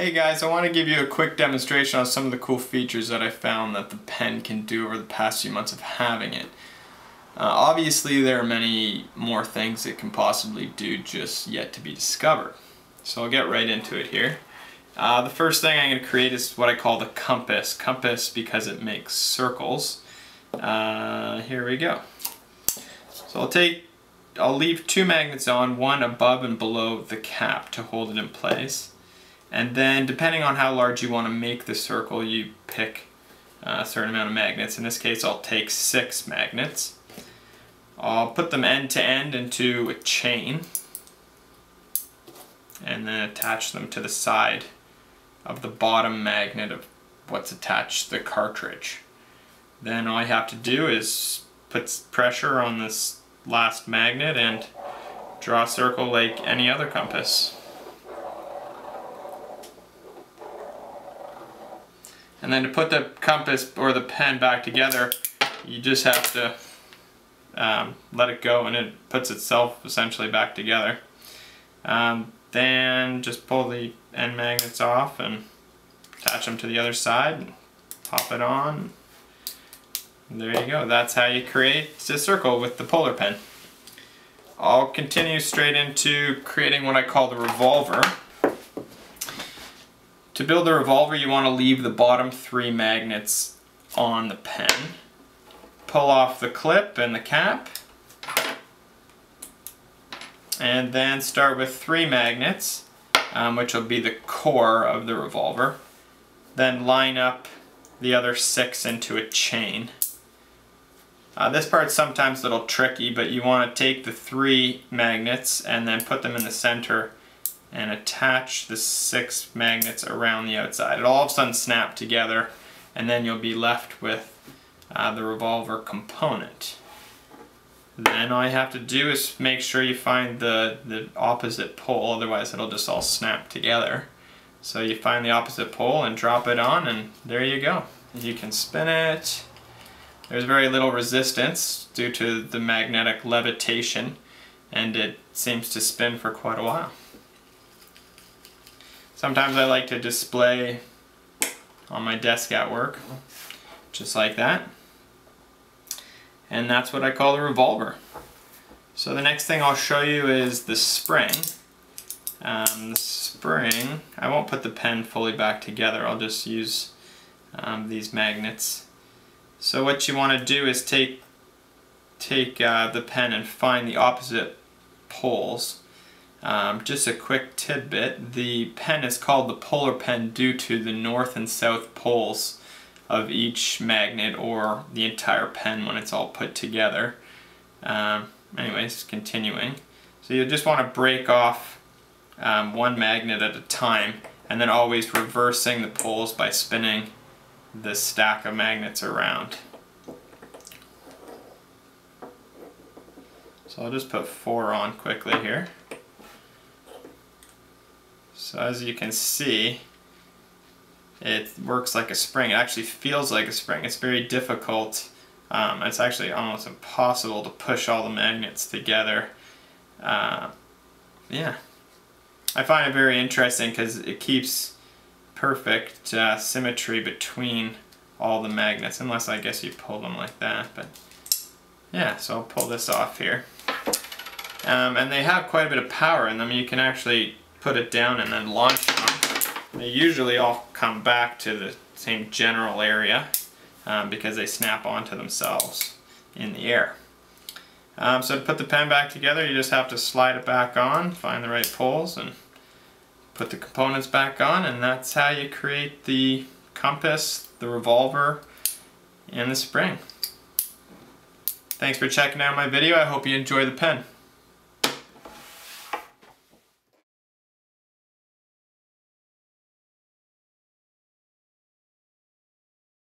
Hey guys, I want to give you a quick demonstration on some of the cool features that I found that the pen can do over the past few months of having it. Uh, obviously there are many more things it can possibly do just yet to be discovered. So I'll get right into it here. Uh, the first thing I'm going to create is what I call the compass. Compass because it makes circles. Uh, here we go. So I'll take, I'll leave two magnets on, one above and below the cap to hold it in place. And then depending on how large you want to make the circle, you pick a certain amount of magnets. In this case, I'll take six magnets. I'll put them end to end into a chain and then attach them to the side of the bottom magnet of what's attached to the cartridge. Then all I have to do is put pressure on this last magnet and draw a circle like any other compass. And then to put the compass or the pen back together, you just have to um, let it go and it puts itself essentially back together. Um, then just pull the end magnets off and attach them to the other side and pop it on. And there you go. That's how you create a circle with the polar pen. I'll continue straight into creating what I call the revolver. To build the revolver, you want to leave the bottom three magnets on the pen. Pull off the clip and the cap. And then start with three magnets, um, which will be the core of the revolver. Then line up the other six into a chain. Uh, this part's sometimes a little tricky, but you want to take the three magnets and then put them in the center and attach the six magnets around the outside. It'll all of a sudden snap together and then you'll be left with uh, the revolver component. Then all you have to do is make sure you find the, the opposite pole, otherwise it'll just all snap together. So you find the opposite pole and drop it on and there you go. You can spin it. There's very little resistance due to the magnetic levitation and it seems to spin for quite a while. Sometimes I like to display on my desk at work, just like that. And that's what I call the revolver. So the next thing I'll show you is the spring. Um, the spring, I won't put the pen fully back together, I'll just use um, these magnets. So what you want to do is take, take uh, the pen and find the opposite poles um, just a quick tidbit, the pen is called the polar pen due to the north and south poles of each magnet or the entire pen when it's all put together. Um, anyways, continuing. So you just want to break off um, one magnet at a time and then always reversing the poles by spinning the stack of magnets around. So I'll just put four on quickly here. So as you can see, it works like a spring. It actually feels like a spring. It's very difficult. Um, it's actually almost impossible to push all the magnets together. Uh, yeah. I find it very interesting because it keeps perfect uh, symmetry between all the magnets, unless I guess you pull them like that. But yeah, so I'll pull this off here. Um, and they have quite a bit of power in them. You can actually put it down and then launch them. They usually all come back to the same general area um, because they snap onto themselves in the air. Um, so to put the pen back together you just have to slide it back on, find the right poles and put the components back on and that's how you create the compass, the revolver, and the spring. Thanks for checking out my video. I hope you enjoy the pen.